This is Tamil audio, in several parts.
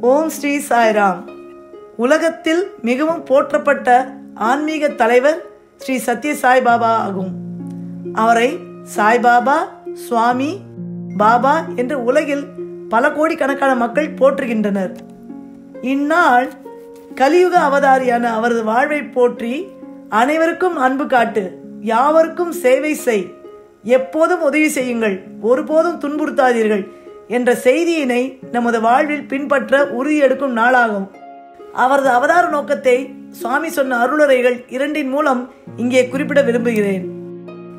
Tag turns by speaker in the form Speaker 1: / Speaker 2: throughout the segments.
Speaker 1: ஓம் ஸ்ரீ சாய்ராம். உலகத்தில் மிகவும் போற்றப்பட்ட ஆன்மீக தலைவர் ஸ்ரீ சத்ய சாய்பாபா ஆகும். அவரை சாய்பாபா சுவாமி பாபா என்று உலகில் பல கோடிக்கணக்கான மக்கள் போற்றுகின்றனர். இந்நாள் கலியுக அவதாரியான அவரது வாழ்வை போற்றி அனைவருக்கும் அன்பு காட்டு யாவருக்கும் சேவை செய். எப்போதும் உதவி செய்யுங்கள் ஒருபோதும் துன்புறுத்தாதீர்கள். என்ற செய்தியினை நமது வாழ்வில் பின்பற்ற உறுதியெடுக்கும் நாளாகும். அவரது அவதார நோக்கத்தை சுவாமி சொன்ன அருளுரைகள் இரண்டின் மூலம் இங்கே குறிப்பிட விரும்புகிறேன்.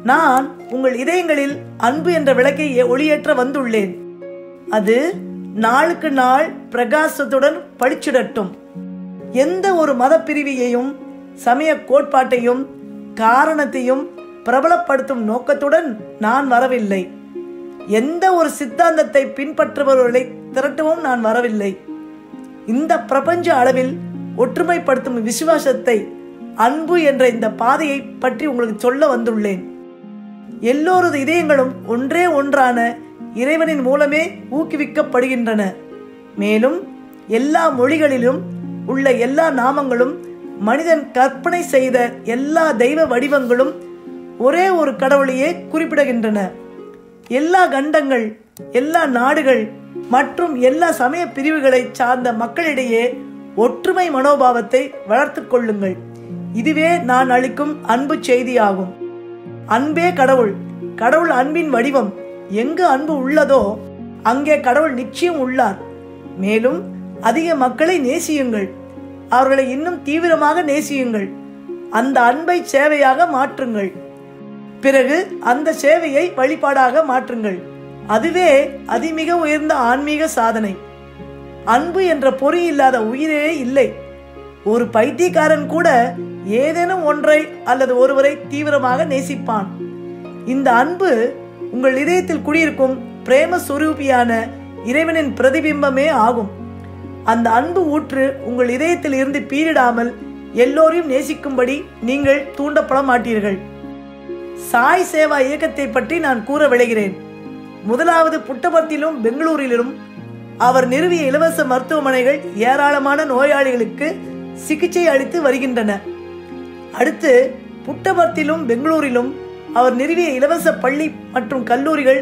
Speaker 1: நான் உங்கள் இதயங்களில் அன்பு என்ற விளக்கை ஒளியேற்ற வந்துள்ளேன். அது நாளுக்கு நாள் பிரகாசத்துடன் பழிச்சிடட்டும். எந்த ஒரு மத பிரிவியையும் சமய கோட்பாட்டையும் காரணத்தையும் பிரபலப்படுத்தும் நோக்கத்துடன் நான் வரவில்லை. எந்த ஒரு சித்தாந்தத்தை பின்பற்றுபவர்களை திரட்டவும் நான் வரவில்லை. இந்த பிரபஞ்ச அளவில் ஒற்றுமைப்படுத்தும் விசுவாசத்தை அன்பு என்ற இந்த பாதையை பற்றி உங்களுக்கு சொல்ல வந்துள்ளேன். எல்லோரது இதயங்களும் ஒன்றே ஒன்றான இறைவனின் மூலமே ஊக்குவிக்கப்படுகின்றன. மேலும் எல்லா மொழிகளிலும் உள்ள எல்லா நாமங்களும் மனிதன் கற்பனை செய்த எல்லா தெய்வ வடிவங்களும் ஒரே ஒரு கடவுளையே குறிப்பிடுகின்றன. எல்லா கண்டங்கள் எல்லா நாடுகள் மற்றும் எல்லா சமய பிரிவுகளை சார்ந்த மக்களிடையே ஒற்றுமை மனோபாவத்தை வளர்த்து கொள்ளுங்கள். இதுவே நான் அளிக்கும் அன்பு செய்தியாகும். அன்பே கடவுள். கடவுள் அன்பின் வடிவம். எங்கு அன்பு உள்ளதோ அங்கே கடவுள் நிச்சயம் உள்ளார். மேலும் அதிக மக்களை நேசியுங்கள். அவர்களை இன்னும் தீவிரமாக நேசியுங்கள். அந்த அன்பை சேவையாக மாற்றுங்கள். பிறகு அந்த சேவையை வழிபாடாக மாற்றுங்கள். அதுவே அதிமிக உயர்ந்த ஆன்மீக சாதனை. அன்பு என்ற பொறி இல்லாத உயிரே இல்லை. ஒரு பைத்தியக்காரன் கூட ஏதேனும் ஒன்றை அல்லது ஒருவரை தீவிரமாக நேசிப்பான். இந்த அன்பு உங்கள் இதயத்தில் குடியிருக்கும் பிரேம சுரூபியான இறைவனின் பிரதிபிம்பமே ஆகும். அந்த அன்பு ஊற்று உங்கள் இதயத்தில் இருந்து பீரிடாமல் எல்லோரையும் நேசிக்கும்படி நீங்கள் தூண்டப்பட மாட்டீர்கள். சாய் சேவா இயக்கத்தை பற்றி நான் கூற விளைகிறேன் முதலாவது புட்டபர்த்தியிலும் பெங்களூரிலும் அவர் நிறுவிய இலவச மருத்துவமனைகள் ஏராளமான நோயாளிகளுக்கு சிகிச்சை அளித்து வருகின்றன. அடுத்து புட்டபர்த்திலும் பெங்களூரிலும் அவர் நிறுவிய இலவச பள்ளி மற்றும் கல்லூரிகள்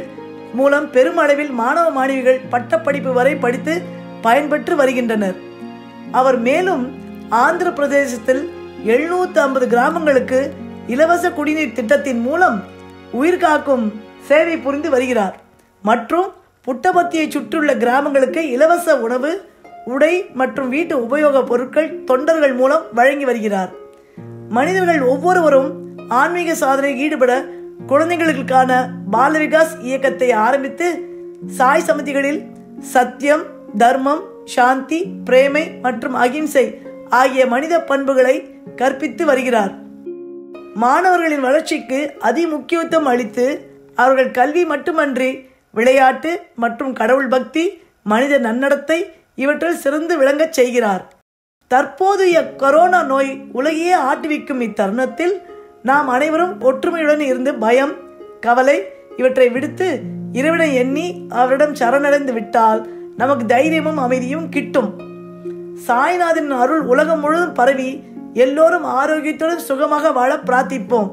Speaker 1: மூலம் பெருமளவில் மாணவ மாணவிகள் பட்டப்படிப்பு வரை படித்து பயன்பெற்று வருகின்றனர். அவர் மேலும் ஆந்திர பிரதேசத்தில் எழுநூத்தி ஐம்பது கிராமங்களுக்கு இலவச குடிநீர் திட்டத்தின் மூலம் உயிர் காக்கும் சேவை புரிந்து வருகிறார். மற்றும் புட்டபத்தியை சுற்றியுள்ள கிராமங்களுக்கு இலவச உணவு உடை மற்றும் வீட்டு உபயோகப் பொருட்கள் தொண்டர்கள் மூலம் வழங்கி வருகிறார். மனிதர்கள் ஒவ்வொருவரும் ஆன்மீக சாதனையில் ஈடுபட குழந்தைகளுக்கான பாலவிகாஸ் இயக்கத்தை ஆரம்பித்து சாய் சமிதிகளில் சத்தியம் தர்மம் சாந்தி பிரேமை மற்றும் அகிம்சை ஆகிய மனித பண்புகளை கற்பித்து வருகிறார். மாணவர்களின் வளர்ச்சிக்கு அதி முக்கியத்துவம் அளித்து அவர்கள் கல்வி மட்டுமன்றி விளையாட்டு மற்றும் கடவுள் பக்தி மனித நன்னடத்தை இவற்றில் சிறந்து விளங்கச் செய்கிறார். தற்போதைய கொரோனா நோய் உலகையே ஆட்டுவிக்கும் இத்தருணத்தில் நாம் அனைவரும் ஒற்றுமையுடன் இருந்து பயம் கவலை இவற்றை விடுத்து இறைவனை எண்ணி அவரிடம் சரணடைந்து விட்டால் நமக்கு தைரியமும் அமைதியும் கிட்டும். சாய்நாதன் அருள் உலகம் முழுவதும் பரவி எல்லோரும் ஆரோக்கியத்துடன் சுகமாக வாழ பிரார்த்திப்போம்.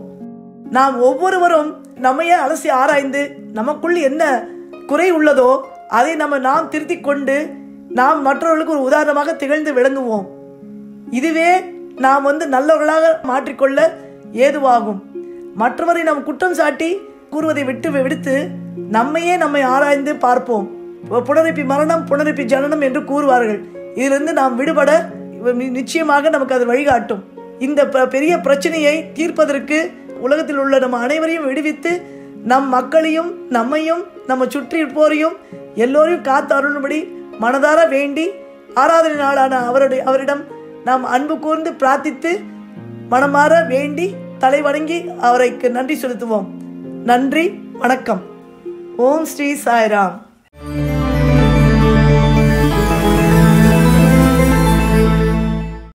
Speaker 1: நாம் ஒவ்வொருவரும் நம்மையே அலசி ஆராய்ந்து நமக்குள் என்ன குறை உள்ளதோ அதை நம்ம நாம் திருத்தி கொண்டு நாம் மற்றவர்களுக்கு ஒரு உதாரணமாக திகழ்ந்து விளங்குவோம். இதுவே நாம் வந்து நல்லவர்களாக மாற்றிக்கொள்ள ஏதுவாகும். மற்றவரை நாம் குற்றம் சாட்டி கூறுவதை விட்டு விடுத்து நம்மையே நம்மை ஆராய்ந்து பார்ப்போம். புனரப்பி மரணம் புனரப்பி ஜனனம் என்று கூறுவார்கள். இதிலிருந்து நாம் விடுபட நிச்சயமாக நமக்கு அது வழிகாட்டும். இந்த பெரிய பிரச்சனையை தீர்ப்பதற்கு உலகத்தில் உள்ள நம்ம அனைவரையும் விடுவித்து நம் மக்களையும் நம்மையும் நம்ம சுற்றி இருப்போரையும் எல்லோரையும் காத்து அருளும்படி மனதார வேண்டி ஆராதனை நாளான அவருடைய அவரிடம் நாம் அன்பு கூர்ந்து பிரார்த்தித்து மனமாற வேண்டி தலை வணங்கி அவரைக்கு நன்றி செலுத்துவோம். நன்றி வணக்கம். ஓம் ஸ்ரீ சாய்ராம்.